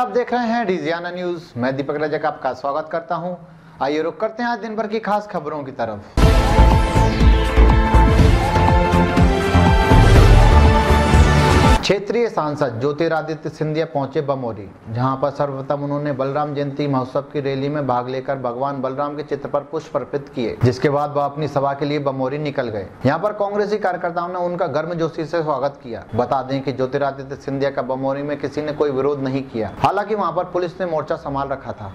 आप देख रहे हैं डिजियाना न्यूज़। मैं दीपक रजक आपका स्वागत करता हूँ। आइए रुक करते हैं आज दिन भर की खास खबरों की तरफ़। क्षेत्रीय सांसद ज्योतिरादित्य सिंधिया पहुँचे बमोरी, जहाँ पर सर्वप्रथम उन्होंने बलराम जयंती महोत्सव की रैली में भाग लेकर भगवान बलराम के चित्र पर पुष्प अर्पित किए, जिसके बाद वह अपनी सभा के लिए बमोरी निकल गए। यहाँ पर कांग्रेसी कार्यकर्ताओं ने उनका गर्मजोशी से स्वागत किया। बता दें कि ज्योतिरादित्य सिंधिया का बमोरी में किसी ने कोई विरोध नहीं किया, हालाँकि वहाँ पर पुलिस ने मोर्चा संभाल रखा था।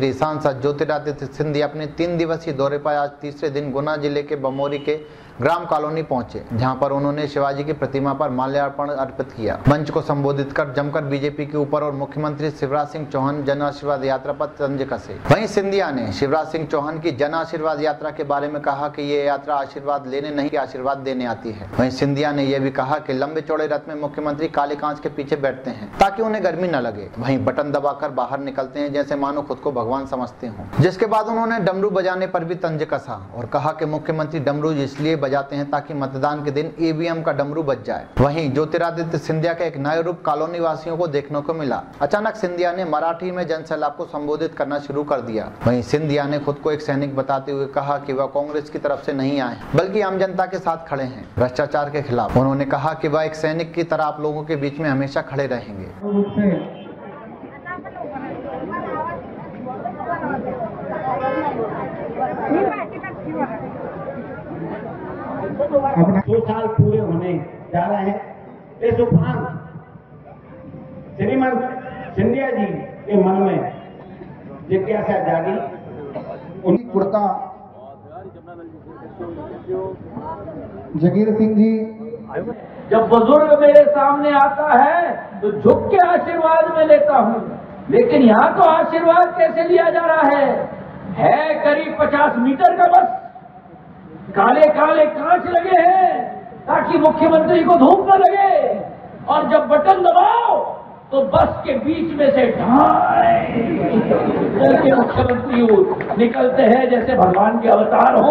क्षेत्रीय सांसद ज्योतिरादित्य सिंधिया अपने तीन दिवसीय दौरे पर आज तीसरे दिन गुना ज़िले के बमोरी के ग्राम कॉलोनी पहुँचे, जहाँ पर उन्होंने शिवाजी की प्रतिमा पर माल्यार्पण अर्पित किया। मंच को संबोधित कर जमकर बीजेपी के ऊपर और मुख्यमंत्री शिवराज सिंह चौहान जन आशीर्वाद यात्रा पर तंज कसे। वहीं सिंधिया ने शिवराज सिंह चौहान की जन आशीर्वाद यात्रा के बारे में कहा की ये यात्रा आशीर्वाद लेने नहीं, आशीर्वाद देने आती है। वही सिंधिया ने यह भी कहा की लंबे चौड़े रथ में मुख्यमंत्री काले कांच के पीछे बैठते हैं, ताकि उन्हें गर्मी न लगे। वहीं बटन दबाकर बाहर निकलते हैं, जैसे मानो खुद को भगवान समझते हो। जिसके बाद उन्होंने डमरू बजाने पर भी तंज कसा और कहा कि मुख्यमंत्री डमरू इसलिए बजाते हैं ताकि मतदान के दिन ईवीएम का डमरू बच जाए। वहीं ज्योतिरादित्य सिंधिया का एक नए रूप कॉलोनी वासियों को देखने को मिला। अचानक सिंधिया ने मराठी में जनसैलाब को संबोधित करना शुरू कर दिया। वहीं सिंधिया ने खुद को एक सैनिक बताते हुए कहा कि वह कांग्रेस की तरफ़ से नहीं आए, बल्कि आम जनता के साथ खड़े हैं। भ्रष्टाचार के खिलाफ उन्होंने कहा कि वह एक सैनिक की तरह आप लोगों के बीच में हमेशा खड़े रहेंगे रूप से अपना दो साल पूरे होने जा रहे हैं। इस उपरांत श्रीमन सिंधिया जी के मन में जिज्ञासा जागी। उन्हीं कुर्ता जगीर सिंह जी। जब बुज़ुर्ग मेरे सामने आता है तो झुक के आशीर्वाद में लेता हूँ। लेकिन यहाँ तो आशीर्वाद कैसे लिया जा रहा है? है करीब पचास मीटर का बस। काले काले कांच लगे हैं। ताकि मुख्यमंत्री को धूप न लगे। और जब बटन दबाओ तो बस के बीच में से ढाई के मुख्यमंत्री निकलते हैं, जैसे भगवान के अवतार हो।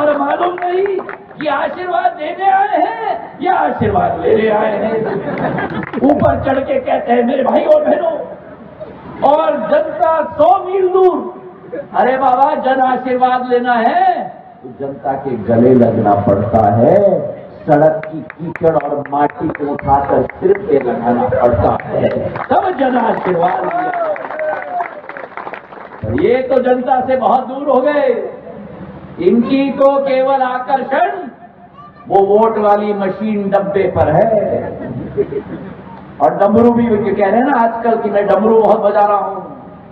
और मालूम नहीं कि आशीर्वाद देने आए हैं या आशीर्वाद लेने आए हैं। ऊपर चढ़ के कहते हैं, मेरे भाई और बहनों, और जनता सौ मील दूर। अरे बाबा, जन आशीर्वाद लेना है तो जनता के गले लगना पड़ता है। सड़क की कीचड़ और माटी को उठाकर सिर पे लगाना पड़ता है। तब जन आशीर्वाद ये तो जनता से बहुत दूर हो गए। इनकी तो केवल आकर्षण, वो वोट वाली मशीन डब्बे पर है। और डमरू भी कह रहे हैं ना आजकल कि मैं डमरू बहुत बजा रहा हूँ।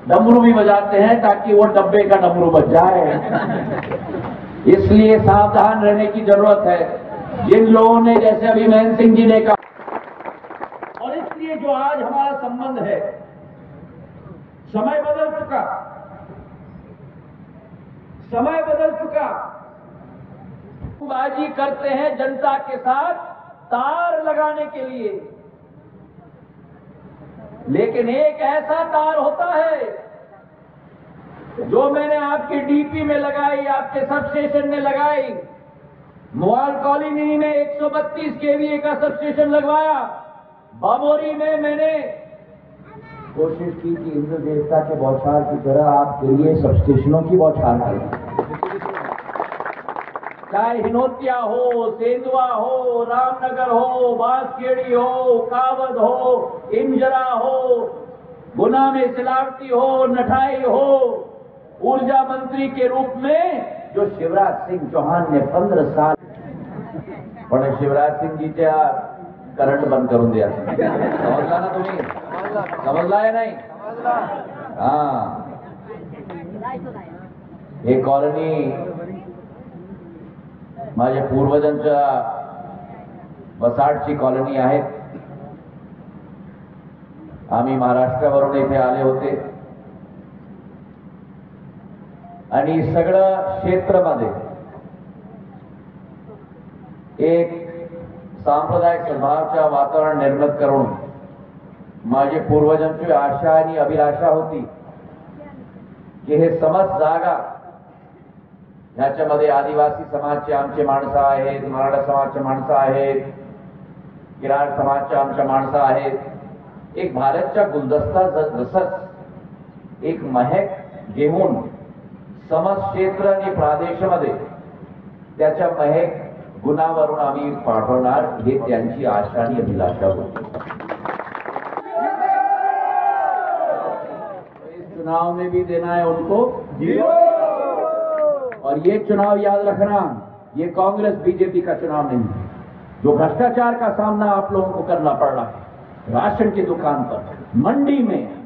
डमरू भी बजाते हैं ताकि वो डब्बे का डमरू बज जाए। इसलिए सावधान रहने की ज़रूरत है। जिन लोगों ने जैसे अभिमैन सिंह जी ने कहा, और इसलिए जो आज हमारा संबंध है, समय बदल चुका। समय बदल चुका। बाजी करते हैं जनता के साथ तार लगाने के लिए। लेकिन एक ऐसा तार होता है जो मैंने आपके डीपी में लगाई, आपके सब स्टेशन में लगाई, मोहाल कॉलोनी में 132 केवीए का सब स्टेशन लगवाया। बामोरी में मैंने कोशिश की कि इंद्र देवता के बौछार की तरह आपके लिए सब स्टेशनों की बौछार करें। चाहे हिनोतिया हो सेंधवा हो, रामनगर हो, बांसखेड़ी हो, कावद हो, इंजरा हो, गुना में सिलावटी हो नठाई हो ऊर्जा मंत्री के रूप में जो शिवराज सिंह चौहान ने पंद्रह साल पण शिवराज सिंगजीच्या करंट बंद करून द्या समजला ना तुम्ही? समजला नाही? हा। हे कॉलनी माझ्या पूर्वजांच्या वसाडची कॉलनी आहे आम्ही महाराष्ट्रावरून इथे आले होते. आणि सगळं क्षेत्रामध्ये एक सांप्रदायिक सद्भावच्या वातावरण निर्मित करून माझे पूर्वजांची आशा आणि अभिलाषा होती की हे समज जागा ह्याच्यामध्ये आदिवासी समाजचे आमचे माणसं आहेत मराठा समाजचे माणसं आहेत किराण समाजचे आमच्या माणसं आहेत. एक भारतच्या गुलदस्ता जसच एक महक घेऊन समज क्षेत्र प्रादेशामध्ये त्याच्या महक गुणावरून आम्ही पाठवणार, हे आशा अभिलाषा इस चुनाव में भी देना है उनको। और ये चुनाव याद रखना, ये कांग्रेस बीजेपी का चुनाव नहीं है। जो भ्रष्टाचार का सामना आप लोगों को करना पड़ रहा है, राशन की दुकान पर, मंडी में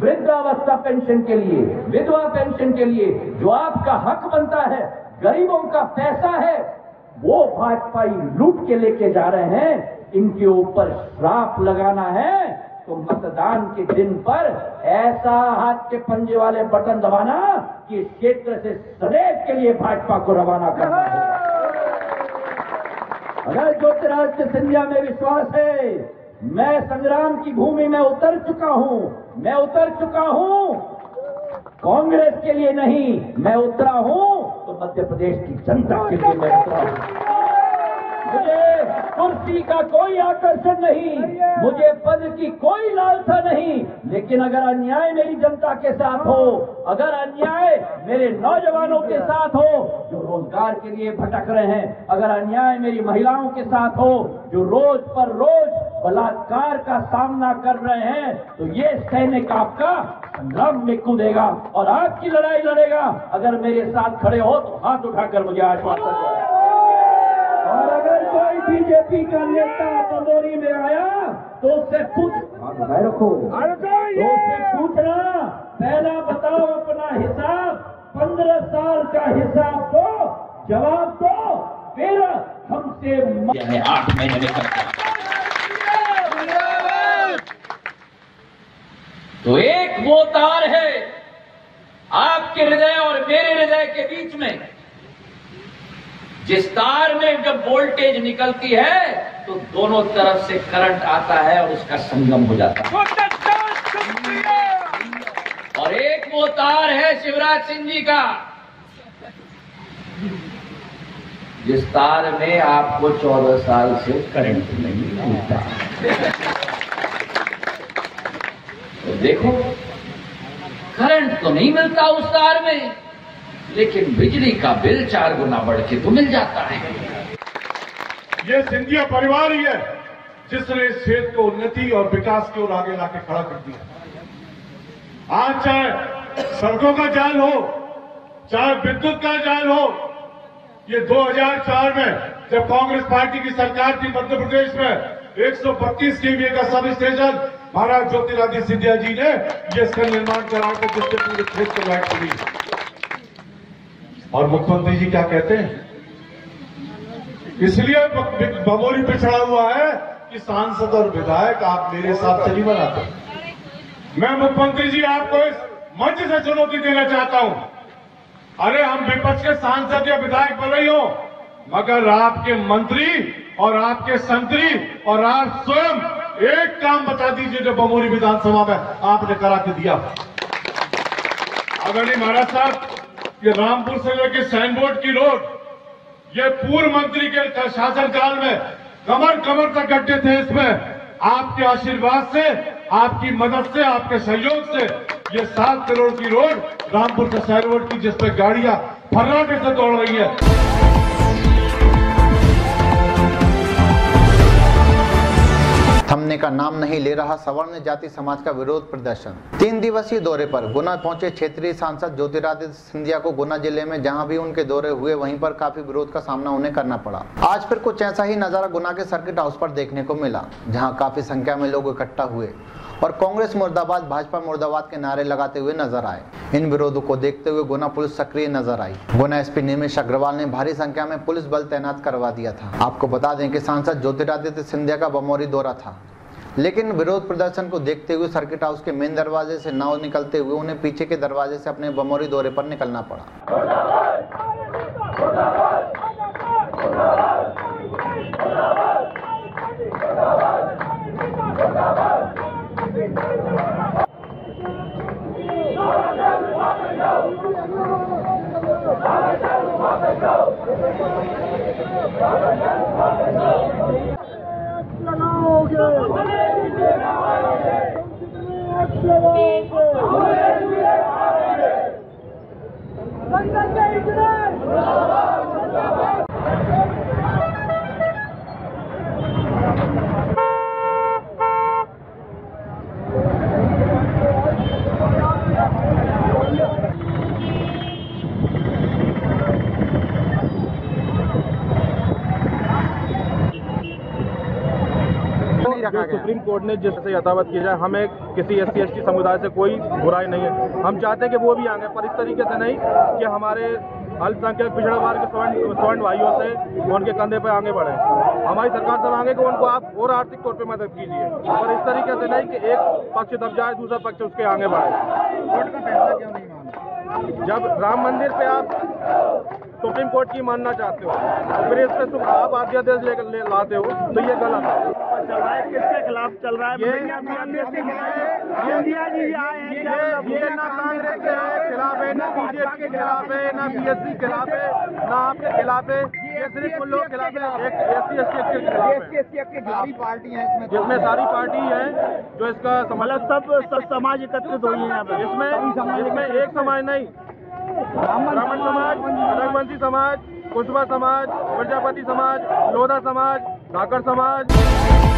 वृद्धावस्था पेंशन के लिए, विधवा पेंशन के लिए जो आपका हक बनता है, गरीबों का पैसा है, वो भाजपाई लूट के लेके जा रहे हैं। इनके ऊपर श्राप लगाना है तो मतदान के दिन पर ऐसा हाथ के पंजे वाले बटन दबाना कि क्षेत्र से सदैव के लिए भाजपा को रवाना करना है। अगर ज्योतिरादित्य सिंधिया में विश्वास है, मैं संग्राम की भूमि में उतर चुका हूँ मैं उतर चुका हूँ। कांग्रेस के लिए नहीं, मैं उतरा हूँ तो मध्य प्रदेश की जनता के लिए मैं उतरा हूँ। मुझे कुर्सी का कोई आकर्षण नहीं। मुझे पद की कोई लालसा नहीं। लेकिन अगर अन्याय मेरी जनता के साथ हो, अगर अन्याय मेरे नौजवानों के साथ हो, जो रोज़गार के लिए भटक रहे हैं, अगर अन्याय मेरी महिलाओं के साथ हो, जो रोज पर रोज बलात्कार का सामना कर रहे हैं तो ये सैनिक आपका संग्राम में कूदेगा और आपकी लड़ाई लड़ेगा। अगर मेरे साथ खड़े हो तो हाथ उठाकर मुझे आश्वासन दो। अगर कोई बीजेपी का नेता पंदोरी में आया तो उससे पूछ। रखो। तो उससे पूछना पहला बताओ अपना हिसाब पंद्रह साल का हिसाब दो जवाब दो फिर हमसे आठ महीने में तो एक वो तार है आपके हृदय और मेरे हृदय के बीच में। जिस तार में जब वोल्टेज निकलती है तो दोनों तरफ़ से करंट आता है और उसका संगम हो जाता है। और एक वो तार है शिवराज सिंह जी का। जिस तार में आपको चौदह साल से करंट नहीं मिलता। तो देखो करंट तो नहीं मिलता उस तार में। लेकिन बिजली का बिल चार गुना बढ़ के तो मिल जाता है। ये सिंधिया परिवार ही है, जिसने इस क्षेत्र को उन्नति और विकास की ओर आगे लाके खड़ा कर दिया। आज चाहे सड़कों का जाल हो, चाहे विद्युत का जाल हो, ये 2004 में जब कांग्रेस पार्टी की सरकार थी मध्य प्रदेश में, एक 132 केवीए का सब स्टेशन महाराज ज्योतिरादित्य सिंधिया जी ने ये इसका निर्माण करा कर जिससे पूरे क्षेत्र को लाइट और मुख्यमंत्री जी क्या कहते हैं? इसलिए बमोरी पिछड़ा हुआ है कि सांसद और विधायक आप मेरे हिसाब से नहीं बनाते मैं मुख्यमंत्री जी आपको इस मंच से चुनौती देना चाहता हूँ। अरे हम विपक्ष के सांसद या विधायक बन रही हो, मगर आपके मंत्री और आपके संतरी और आप स्वयं एक काम बता दीजिए जो बमोरी विधानसभा में आपने करा के दिया। अगर नहीं महाराज साहब ये रामपुर से लेकर साइन बोर्ड की रोड, ये पूर्व मंत्री के शासनकाल में कमर कमर तक गड्ढे थे इसमें। आपके आशीर्वाद से, आपकी मदद से, आपके सहयोग से ये सात करोड़ की रोड रामपुर से साइन बोर्ड की जिसमें गाड़ियाँ फर्राटे से दौड़ रही है। थमने का नाम नहीं ले रहा सवर्ण जाति समाज का विरोध प्रदर्शन। तीन दिवसीय दौरे पर गुना पहुँचे क्षेत्रीय सांसद ज्योतिरादित्य सिंधिया को गुना ज़िले में जहाँ भी उनके दौरे हुए, वहीं पर काफ़ी विरोध का सामना उन्हें करना पड़ा। आज फिर कुछ ऐसा ही नज़ारा गुना के सर्किट हाउस पर देखने को मिला, जहाँ काफ़ी संख्या में लोग इकट्ठा हुए। और कांग्रेस मुर्दाबाद भाजपा मुर्दाबाद के नारे लगाते हुए नज़र आए इन विरोधों को देखते हुए गुना पुलिस सक्रिय नज़र आई गुना एसपी निमेश अग्रवाल ने भारी संख्या में पुलिस बल तैनात करवा दिया था आपको बता दें कि सांसद ज्योतिरादित्य सिंधिया का बमोरी दौरा था लेकिन विरोध प्रदर्शन को देखते हुए सर्किट हाउस के मेन दरवाजे से न निकलते हुए उन्हें पीछे के दरवाजे से अपने बमोरी दौरे पर निकलना पड़ा Let's go! सुप्रीम कोर्ट ने जिससे यथावत किया जाए हमें किसी एस सी समुदाय से कोई बुराई नहीं है। हम चाहते हैं कि वो भी आगे पर इस तरीके से नहीं कि हमारे अल्पसंख्यक पिछड़ा वर्ग के स्वर्ण स्वर्ण भाइयों से उनके कंधे पर आगे बढ़े। हमारी सरकार से मांगे कि उनको आप और आर्थिक तौर पर मदद कीजिए। पर इस तरीके से नहीं कि एक पक्ष दब जाए दूसरा पक्ष उसके आगे बढ़े। फैसला क्यों नहीं माना जब राम मंदिर पे आप सुप्रीम कोर्ट की मानना चाहते हो? फिर इस पे तुम आप अध्यादेश ले, ले लाते हो तो ये गलत है। चल रहा है? किसके खिलाफ चल रहा है। ये इंडिया जी आए ये ये ना कांग्रेस के खिलाफ है ना बीजेपी के खिलाफ है ना बीएसपी के खिलाफ है ना आपके खिलाफ है। ये सिर्फ़ उन लोगों खिलाफ है एक एस सी के खिलाफ है। सारी इसमें। जिसमें सारी पार्टी है जो इसका मतलब सब सब समाज एकत्रित हुई है इसमें इसमें एक समाज नहीं ब्राह्मण समाज रघुवंशी समाज कुशवा समाज प्रजापति समाज लोधा समाज धाकर समाज।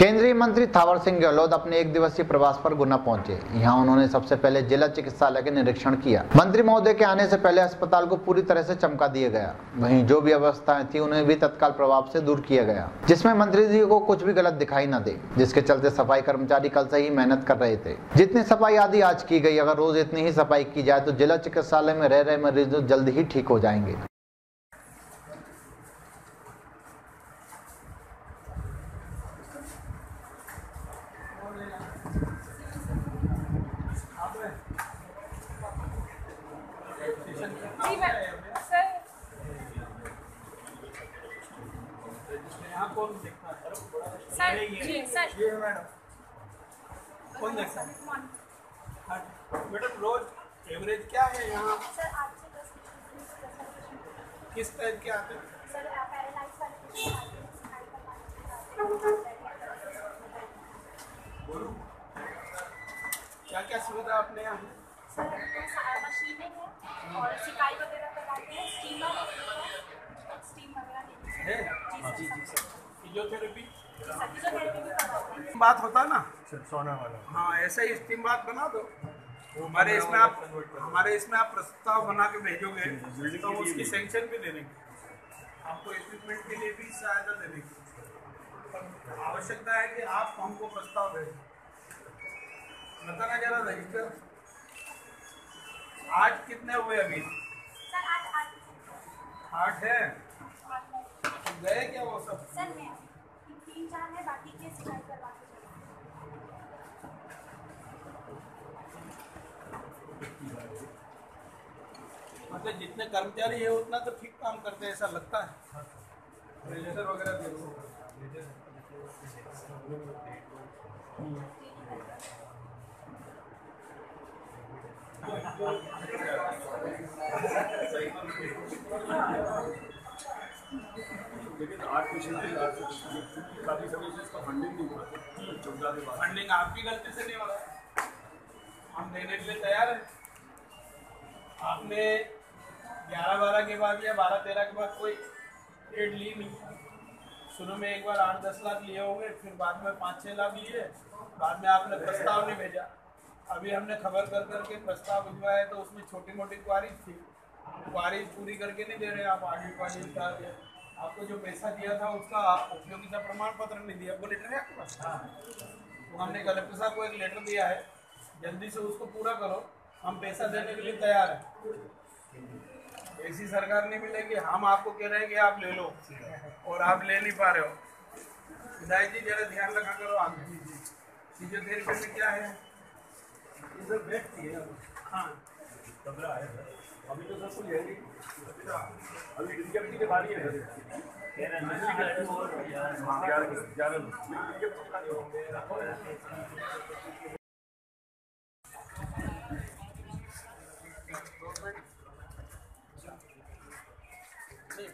केंद्रीय मंत्री थावर सिंह गहलोत अपने एक दिवसीय प्रवास पर गुना पहुँचे। यहाँ उन्होंने सबसे पहले जिला चिकित्सालय के निरीक्षण किया। मंत्री महोदय के आने से पहले अस्पताल को पूरी तरह से चमका दिया गया। वहीं जो भी अवस्थाएँ थी, उन्हें भी तत्काल प्रभाव से दूर किया गया, जिसमें मंत्री जी को कुछ भी गलत दिखाई न दे, जिसके चलते सफ़ाई कर्मचारी कल से ही मेहनत कर रहे थे। जितनी सफ़ाई आदि आज की गई, अगर रोज इतनी ही सफ़ाई की जाए तो जिला चिकित्सालय में रह रहे मरीज़ जल्द ही ठीक हो जाएँगे। जी सर कौन देखता है मैडम रोज एवरेज क्या है यहाँ? दस किस टाइप के आते हैं। क्या क्या सुविधा अपने यहाँ? है? सर मशीनें हैं और सिकाई वगैरह करवाते हैं स्टीमर स्टीम वगैरह देते हैं। है? जी जी सर फिजियोथेरेपी बात होता है ना? सोना वाला। हाँ ऐसा ही स्टीम बात बना दो। हमारे इसमें आप हमारे इसमें आप प्रस्ताव बना के भेजोगे तो हम उसकी सेंक्शन भी दे देंगे आपको इक्विपमेंट के लिए भी सहायता दे देंगे। आवश्यकता है कि आप हमको प्रस्ताव भेजें। बताना जरा रजिस्टर आज कितने हुए अभी? सर आज आज आठ है। गए क्या वो सब? सर मैं तीन चार है बाकी के सिकाई करवा के मतलब जितने कर्मचारी है उतना तो ठीक काम करते हैं ऐसा लगता है। वगैरह देखो फंडिंग आपकी गलती से नहीं हम देने के लिए तैयार हैं। आपने ग्यारह बारह के बाद या बारह तेरह के बाद कोई एड ली नहीं। शुरू में एक बार आठ दस लाख लिए होंगे, फिर बाद में पाँच छः लाख लिए। बाद में आपने प्रस्ताव नहीं भेजा। अभी हमने खबर कर करके प्रस्ताव भिजवाया तो उसमें छोटी मोटी क्वारीज थी। क्वारीज पूरी करके नहीं दे रहे आप, आगे क्वारीज का आपको जो पैसा दिया था उसका उपयोगिता प्रमाण पत्र नहीं दिया। आपको लेटर है आपके पास? तो हमने कलेक्टर साहब को एक लेटर दिया है। जल्दी से उसको पूरा करो। हम पैसा देने के लिए तैयार हैं। ऐसी सरकार नहीं मिलेगी। हम आपको कह रहे हैं कि आप ले लो और आप ले नहीं पा रहे हो। विधायक जी जरा ध्यान रखा करो आप। फिजियोथेरेपी में क्या है? है। हाँ। अभी तो सब कुछ है नहीं अभी विज्ञप्ति के बारी है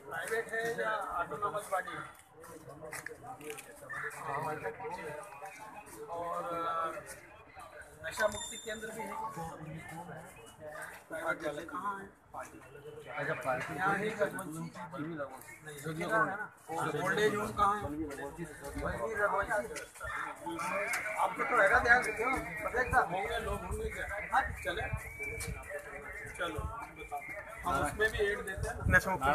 प्राइवेट है या ऑटोनॉमस बॉडी और अ, नशा मुक्ति केंद्र भी है। कहाँ है यहाँ है रघुवंशी है? ओल्ड एज होम कहाँ है आपको तो हैगा ध्यान रखियो लोग क्या? हाँ चले। चलो हम उसमें भी एड देते हैं नशा मुक्ति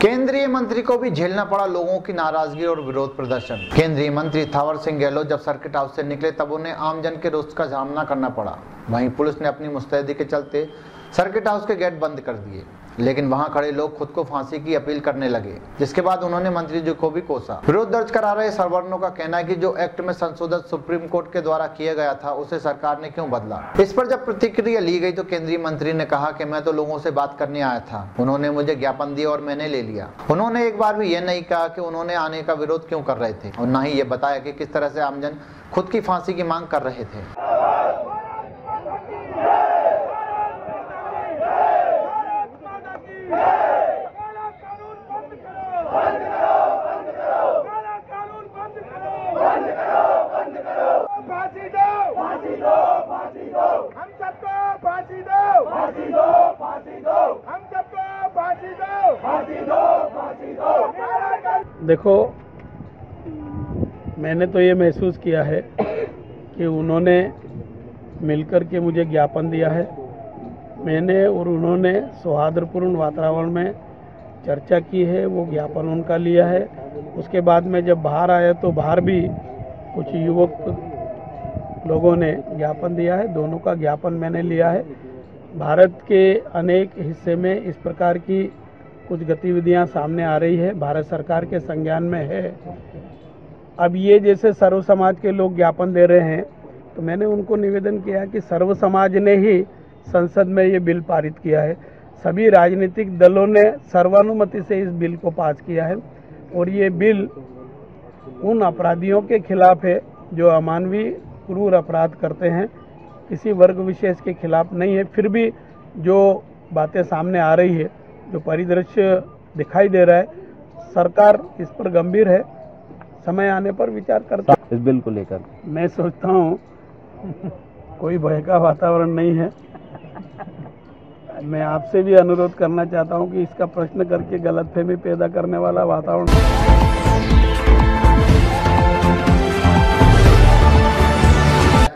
केंद्रीय मंत्री को भी झेलना पड़ा लोगों की नाराज़गी और विरोध प्रदर्शन। केंद्रीय मंत्री थावर सिंह गहलोत जब सर्किट हाउस से निकले, तब उन्हें आमजन के रोष का सामना करना पड़ा। वहीं पुलिस ने अपनी मुस्तैदी के चलते सर्किट हाउस के गेट बंद कर दिए। लेकिन वहाँ खड़े लोग खुद को फांसी की अपील करने लगे, जिसके बाद उन्होंने मंत्री जी को भी कोसा। विरोध दर्ज करा रहे सरवर्णों का कहना है कि जो एक्ट में संशोधन सुप्रीम कोर्ट के द्वारा किया गया था, उसे सरकार ने क्यों बदला? इस पर जब प्रतिक्रिया ली गई तो केंद्रीय मंत्री ने कहा कि मैं तो लोगों से बात करने आया था। उन्होंने मुझे ज्ञापन दिया और मैंने ले लिया। उन्होंने एक बार भी ये नहीं कहा कि उन्होंने आने का विरोध क्यों कर रहे थे, और न ही ये बताया कि किस तरह से आमजन खुद की फांसी की मांग कर रहे थे फांसी दो फांसी दो फांसी दो हम सबको फांसी दो फांसी दो फांसी दो हम सबको फांसी दो फांसी दो फांसी दो देखो मैंने तो ये महसूस किया है कि उन्होंने मिलकर के मुझे ज्ञापन दिया है। मैंने और उन्होंने सौहार्दपूर्ण वातावरण में चर्चा की है, वो ज्ञापन उनका लिया है। उसके बाद में जब बाहर आया तो बाहर भी कुछ युवक लोगों ने ज्ञापन दिया है, दोनों का ज्ञापन मैंने लिया है। भारत के अनेक हिस्से में इस प्रकार की कुछ गतिविधियाँ सामने आ रही है। भारत सरकार के संज्ञान में है अब ये जैसे सर्व समाज के लोग ज्ञापन दे रहे हैं तो मैंने उनको निवेदन किया कि सर्व समाज ने ही संसद में ये बिल पारित किया है। सभी राजनीतिक दलों ने सर्वानुमति से इस बिल को पास किया है और ये बिल उन अपराधियों के खिलाफ है जो अमानवीय, क्रूर अपराध करते हैं। किसी वर्ग विशेष के खिलाफ नहीं है। फिर भी जो बातें सामने आ रही है, जो परिदृश्य दिखाई दे रहा है, सरकार इस पर गंभीर है। समय आने पर विचार करता इस बिल को लेकर। मैं सोचता हूँ कोई भय का वातावरण नहीं है। मैं आपसे भी अनुरोध करना चाहता हूँ कि इसका प्रश्न करके गलतफहमी पैदा करने वाला वातावरण।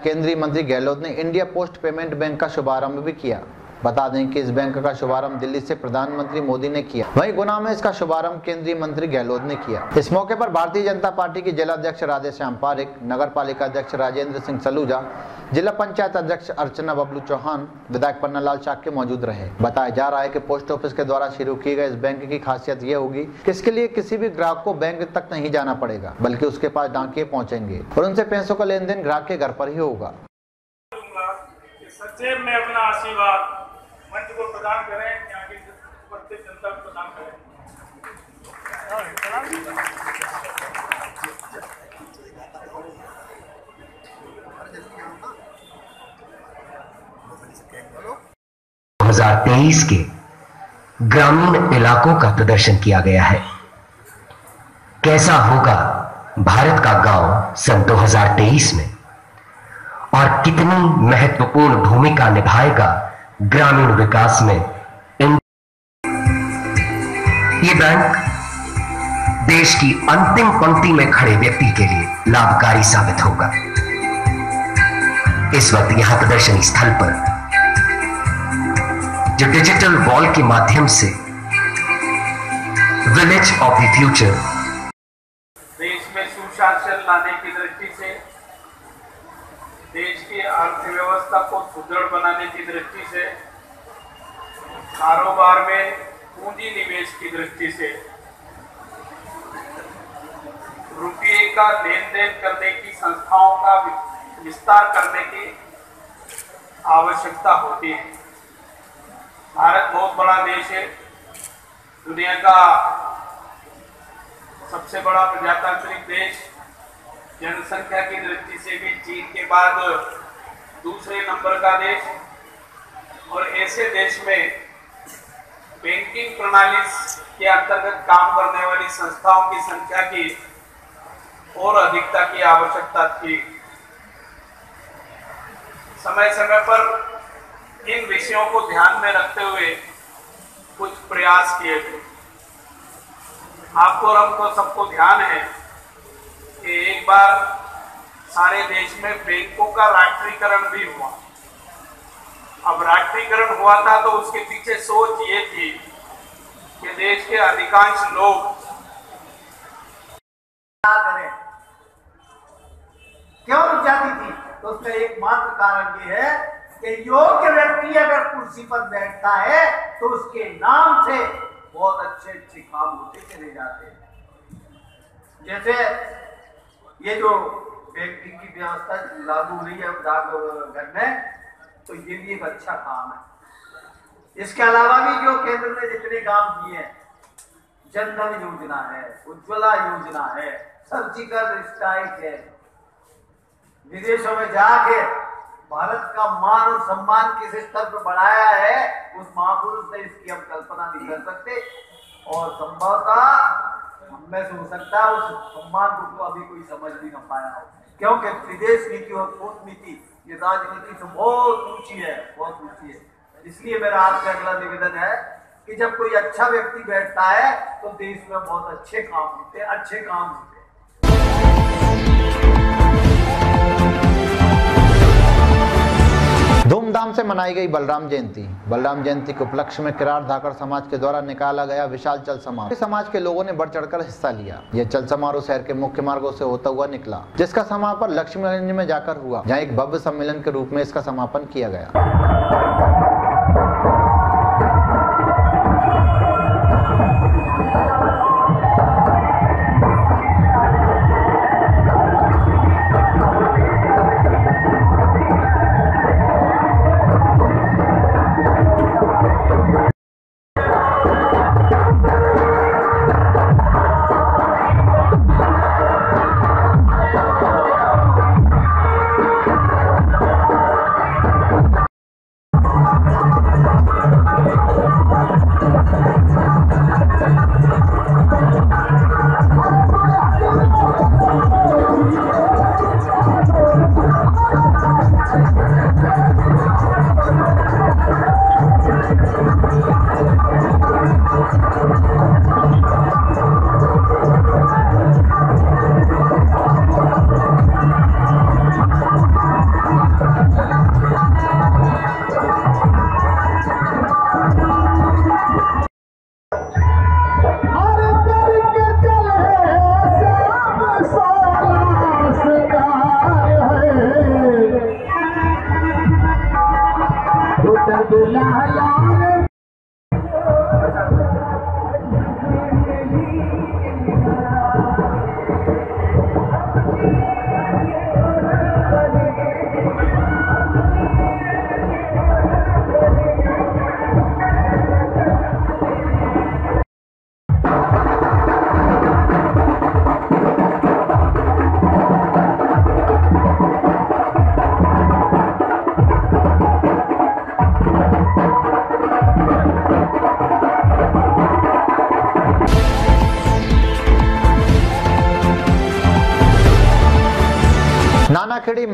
केंद्रीय मंत्री गहलोत ने इंडिया पोस्ट पेमेंट बैंक का शुभारंभ भी किया। बता दें कि इस बैंक का शुभारंभ दिल्ली से प्रधानमंत्री मोदी ने किया। वहीं गुना में इसका शुभारंभ केंद्रीय मंत्री गहलोत ने किया। इस मौके पर भारतीय जनता पार्टी के जिला अध्यक्ष राधे श्याम पारिक नगर पालिका अध्यक्ष राजेंद्र सिंह सलूजा, जिला पंचायत अध्यक्ष अर्चना बबलू चौहान, विधायक पन्नालाल चाक्य मौजूद रहे। बताया जा रहा है की पोस्ट ऑफ़िस के द्वारा शुरू किए गए इस बैंक की खासियत ये होगी कि इसके लिए किसी भी ग्राहक को बैंक तक नहीं जाना पड़ेगा, बल्कि उसके पास डाकिए पहुँचेंगे और उनसे पैसों का लेन देन ग्राहक के घर पर ही होगा। में अपना आशीर्वाद मंच को प्रदान करें यहाँ की उपस्थित जनता को प्रदान करें। तेईस के ग्रामीण इलाकों का प्रदर्शन किया गया है। कैसा होगा भारत का गाँव सन 2023 में? और कितनी महत्वपूर्ण भूमिका निभाएगा ग्रामीण विकास में। इन ये बैंक देश की अंतिम पंक्ति में खड़े व्यक्ति के लिए लाभकारी साबित होगा। इस वक्त यहाँ प्रदर्शनी स्थल पर, जो डिजिटल वॉल के माध्यम से विलेज ऑफ़ द फ्यूचर देश में सुशासन लाने की दृष्टि से देश की अर्थव्यवस्था को सुदृढ़ बनाने की दृष्टि से, कारोबार में पूंजी निवेश की दृष्टि से, रुपये का लेन देन करने की संस्थाओं का विस्तार करने की आवश्यकता होती है। भारत बहुत बड़ा देश है। दुनिया का सबसे बड़ा प्रजातांत्रिक देश जनसंख्या की दृष्टि से भी चीन के बाद दूसरे नंबर का देश। और ऐसे देश में बैंकिंग प्रणाली के अंतर्गत काम करने वाली संस्थाओं की संख्या की और अधिकता की आवश्यकता थी। समय समय पर इन विषयों को ध्यान में रखते हुए कुछ प्रयास किए। गए आपको और हमको सबको ध्यान है कि एक बार सारे देश में बैंकों का राष्ट्रीयकरण भी हुआ। अब राष्ट्रीयकरण हुआ था तो उसके पीछे सोच ये थी कि देश के अधिकांश लोग करें? क्यों जाती थी? तो उसका एकमात्र कारण ये है कि योग्य व्यक्ति अगर कुर्सी पर बैठता है तो उसके नाम से बहुत अच्छे अच्छे काम होते चले जाते हैं। जैसे ये जो बैंकिंग की व्यवस्था लागू हुई है डाक घर में तो ये भी एक अच्छा काम है। इसके अलावा भी जो केंद्र ने जितने काम किए हैं जनधन योजना है, उज्ज्वला योजना है, सर्जिकल स्ट्राइक है, विदेशों में जाके भारत का मान और सम्मान किस स्तर पर बढ़ाया है, उस महापुरुष ने इसकी हम कल्पना नहीं कर सकते। और संभवतः हमें से हो सकता उस सम्मान को तो अभी कोई समझ भी ना पाया हो। क्योंकि विदेश नीति और कूटनीति ये राजनीति से बहुत ऊँची है, बहुत ऊँची है। इसलिए मेरा आपसे अगला निवेदन है कि जब कोई अच्छा व्यक्ति बैठता है तो देश में बहुत अच्छे काम होते हैं, अच्छे काम होते हैं। धूमधाम से मनाई गई बलराम जयंती। बलराम जयंती के उपलक्ष्य में किरार धाकर समाज के द्वारा निकाला गया विशाल चल समारोह। समाज के लोगों ने बढ़ चढ़कर हिस्सा लिया। यह चल समारोह शहर के मुख्य मार्गों से होता हुआ निकला, जिसका समापन लक्ष्मीगंज में जाकर हुआ, जहाँ एक भव्य सम्मेलन के रूप में इसका समापन किया गया।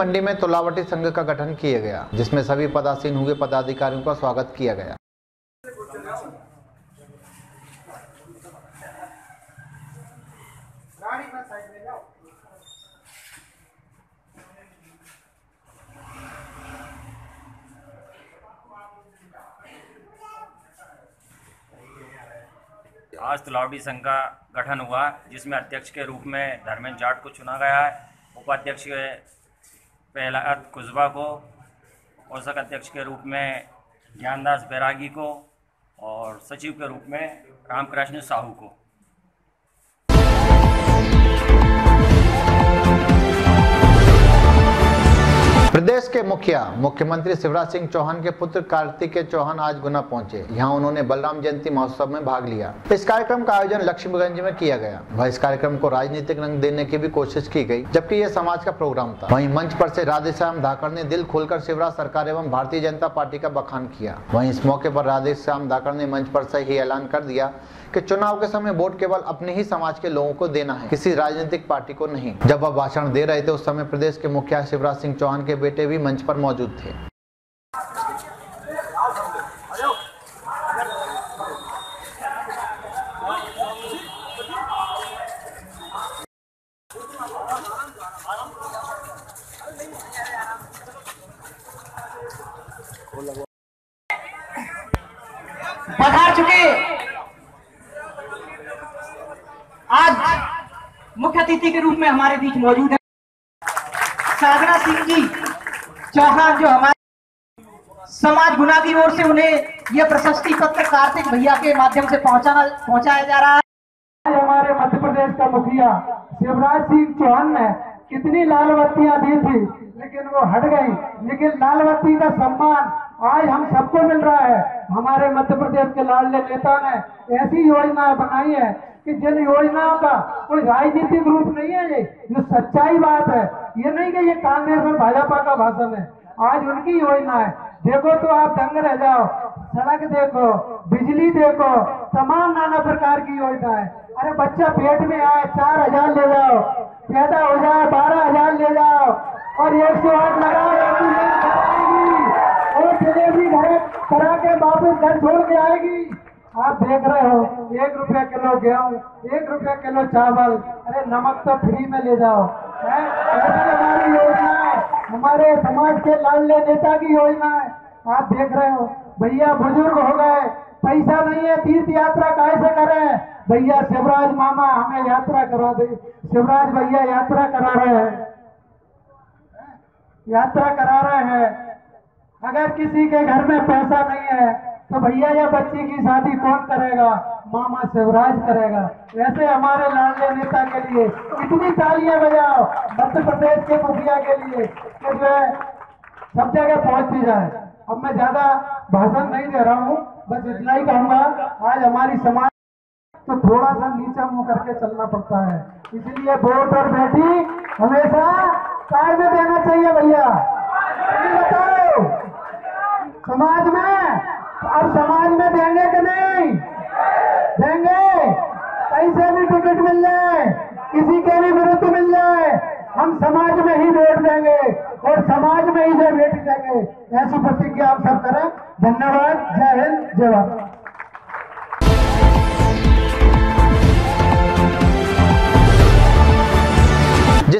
मंडी में तुलावटी संघ का गठन किया गया, जिसमें सभी पदासीन हुए पदाधिकारियों का स्वागत किया गया। आज तुलावटी संघ का गठन हुआ, जिसमें अध्यक्ष के रूप में धर्मेंद्र जाट को चुना गया है, उपाध्यक्ष के अर्थ कुजबा को औसक अध्यक्ष के रूप में ज्ञानदास बैरागी को और सचिव के रूप में रामकृष्ण साहू को। प्रदेश के मुखिया, मुख्यमंत्री शिवराज सिंह चौहान के पुत्र कार्तिकेय चौहान आज गुना पहुँचे। यहाँ उन्होंने बलराम जयंती महोत्सव में भाग लिया। इस कार्यक्रम का आयोजन लक्ष्मीगंज में किया गया। वह इस कार्यक्रम को राजनीतिक रंग देने की भी कोशिश की गई, जबकि यह समाज का प्रोग्राम था। वहीं मंच पर से राधेश्याम धाकड़ ने दिल खोलकर शिवराज सरकार एवं भारतीय जनता पार्टी का बखान किया। वही इस मौके पर राधेश्याम धाकड़ ने मंच पर से ही ऐलान कर दिया कि चुनाव के समय वोट केवल अपने ही समाज के लोगों को देना है, किसी राजनीतिक पार्टी को नहीं। जब वह भाषण दे रहे थे, उस समय प्रदेश के मुखिया शिवराज सिंह चौहान के बेटे भी मंच पर मौजूद थे। पधार चुके। आज मुख्य अतिथि के रूप में हमारे बीच मौजूद है। साधना सिंह जी, चौहान जो हमारे समाज गुना की ओर से उन्हें यह प्रशस्ति पत्र कार्तिक भैया के माध्यम से पहुंचाना, पहुँचाया जा रहा है। हमारे मध्य प्रदेश का मुखिया शिवराज सिंह चौहान ने कितनी लाल बत्तियाँ दी थी, लेकिन वो हट गई। लेकिन लाल बत्ती का सम्मान आज हम सबको मिल रहा है। हमारे मध्य प्रदेश के लाडले नेता ने ऐसी योजनाएँ बनाई है कि जिन योजनाओं का कोई राजनीतिक रूप नहीं है ये ये सच्चाई बात है। ये नहीं कि ये कांग्रेस और भाजपा का भाषण है। आज उनकी योजना है। देखो तो आप दंग रह जाओ। सड़क देखो, बिजली देखो, तमाम नाना प्रकार की योजना है। अरे बच्चा पेट में आए, चार हज़ार ले जाओ। पैदा हो जाए, बारह हज़ार ले जाओ। और एक सौ आठ लगाओ और डिलीवरी घर, करा के वापस घर छोड़ के आएगी। आप देख रहे हो, एक रुपया किलो गेहूँ, एक रुपया किलो चावल। अरे नमक तो फ्री में ले जाओ। हमारी योजना है। हमारे समाज के लाडले नेता की योजना है। आप देख रहे हो, भैया बुज़ुर्ग हो गए। पैसा नहीं है तीर्थ यात्रा कैसे करें? भैया शिवराज मामा हमें यात्रा करा दे। शिवराज भैया यात्रा करा रहे हैं? यात्रा करा रहे हैं। अगर किसी के घर में पैसा नहीं है तो भैया या बच्ची की शादी कौन करेगा? मामा शिवराज करेगा। ऐसे हमारे लाडले नेता के लिए इतनी तालियाँ बजाओ, मध्य प्रदेश के मुखिया के लिए कि जो है, सब जगह पहुँचती जाए। अब मैं ज़्यादा भाषण नहीं दे रहा हूँ, बस इतना ही कहूँगा, आज हमारी समाज तो थोड़ा सा नीचा मुँह करके चलना पड़ता है। इसलिए वोट और बेटी हमेशा कार में देना चाहिए भैया। बताओ, समाज में अब समाज में देंगे कि नहीं? देंगे। कैसे भी टिकट मिल जाए, किसी के भी विरुद्ध मिल जाए, हम समाज में ही वोट देंगे और समाज में ही जो वेट देंगे। ऐसी प्रतिज्ञा आप सब करें। धन्यवाद। जय हिंद। जय भारत।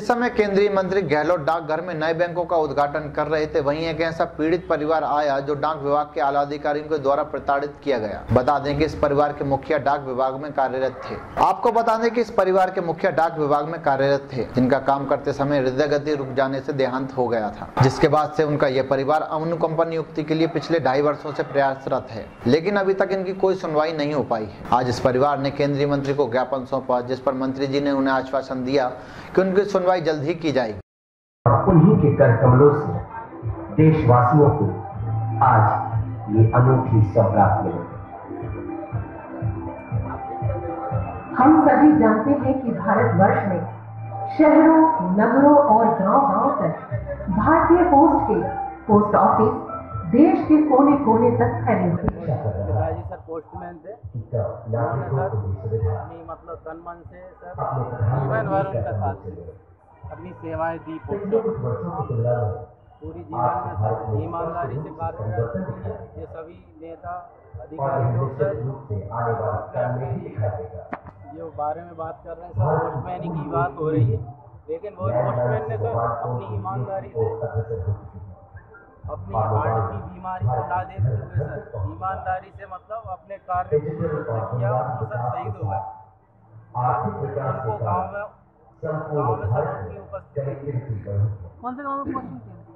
जिस समय केंद्रीय मंत्री गहलोत डाकघर में नए बैंकों का उद्घाटन कर रहे थे। वहीं एक ऐसा पीड़ित परिवार आया जो डाक विभाग के आला अधिकारियों के द्वारा प्रताड़ित किया गया। बता दें कि इस परिवार के मुखिया डाक विभाग में कार्यरत थे। आपको बता दें कि इस परिवार के मुखिया डाक विभाग में कार्यरत थे, जिनका काम करते समय हृदय गति रुक जाने से देहांत हो गया था। जिसके बाद से उनका यह परिवार अनुकंपा नियुक्ति के लिए पिछले ढाई वर्षो से प्रयासरत है, लेकिन अभी तक इनकी कोई सुनवाई नहीं हो पाई आज इस परिवार ने केंद्रीय मंत्री को ज्ञापन सौंपा, जिस पर मंत्री जी ने उन्हें आश्वासन दिया की उनकी सुनवाई जल्द ही की जाएगी। उन्हीं के कर कमलों से देशवासियों को आज ये अनूठी सौगात मिली। हम सभी जानते हैं कि भारतवर्ष में शहरों नगरों और गांव-गांव तक भारतीय पोस्ट के पोस्ट ऑफ़िस देश के कोने कोने तक फैले हुए हैं। सर पोस्टमैन थे। उन्होंने सर अपनी मतलब तन मन से सर जीवन भर उनका साथ। अपनी सेवाएँ दी पूरी जीवन में ईमानदारी से कार्य करते हैं। ये सभी नेता अधिकारी लोग सर ये बारे में बात कर रहे हैं सर पोस्टमैन की बात हो रही है। लेकिन वो पोस्टमैन ने सर अपनी ईमानदारी से अपनी हार्ट की बीमारी को ना देखते हुए सर। ईमानदारी से मतलब अपने कार्य को किया और सर शहीद हो गए उनको गाँव में गाँव में सर उनकी उपस्थिति कौन से गाँव में पोस्टिंग थी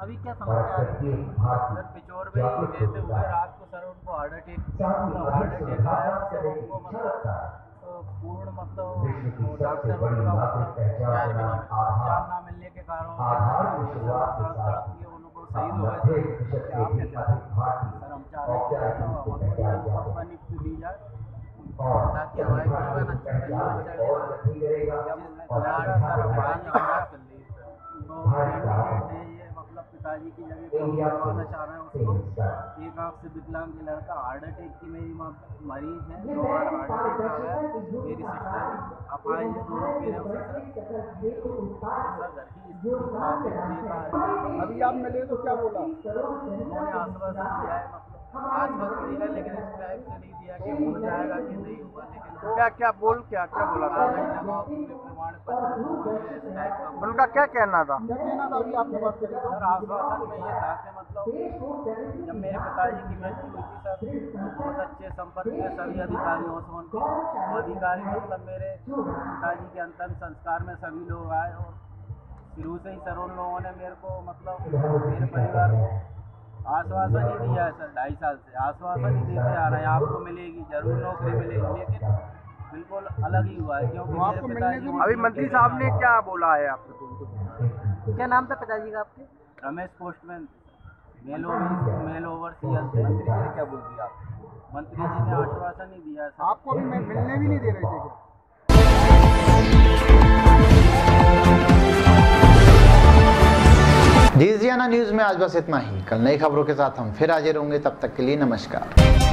अभी क्या समस्या आ रही है सर पिचौर में ही हुए रात को सर उनको हार्ट अटैक हार्ट अटैक आया सर उनको मतलब तो पूर्ण मतलब वो डॉक्टर उनका जान भी नहीं जान ना मिलने के कारण तड़प तड़प के उनको शहीद हो गए सर हम चाह रहे हैं ताकि अच्छा तो है मतलब चाह रहे हैं उसको एक आँख से विकलांग लड़का हार्ट अटैक की मेरी माँ मरीज़ है दो बार हार्ट अटैक आ गया मेरी सिस्टर अपाहिज है दोनों से सर घर की है अभी आप मिले तो क्या बोला उन्होंने आश्वासन दिया है है लेकिन इस टाइप से नहीं दिया कि हो जाएगा कि नहीं होगा लेकिन क्या क्या बोल क्या क्या बोला था? उनका क्या कहना था? सर आश्वासन में ये था कि मतलब जब मेरे पिताजी की मृत्यु हुई थी सर बहुत अच्छे संपर्क में सभी अधिकारियों से उनके अधिकारी मतलब मेरे पिताजी के अंतिम संस्कार में सभी लोग आए और शुरू से ही सर उन लोगों ने मेरे को मतलब मेरे परिवार को आश्वासन ही दिया है सर ढाई साल से। आश्वासन ही देते आ रहे हैं। आपको मिलेगी ज़रूर नौकरी मिलेगी लेकिन बिल्कुल अलग ही हुआ है क्योंकि अभी मंत्री साहब ने क्या बोला है आपको? क्या नाम था पिताजी का आपके? Ramesh postman mail over mail over CL थे। मंत्री जी ने क्या बोल दिया मंत्री जी ने आश्वासन ही दिया आपको अभी मिलने भी नहीं दे रहे थे डीजियाना न्यूज़ में आज बस इतना ही। कल नई खबरों के साथ हम फिर हाजिर होंगे, तब तक के लिए नमस्कार।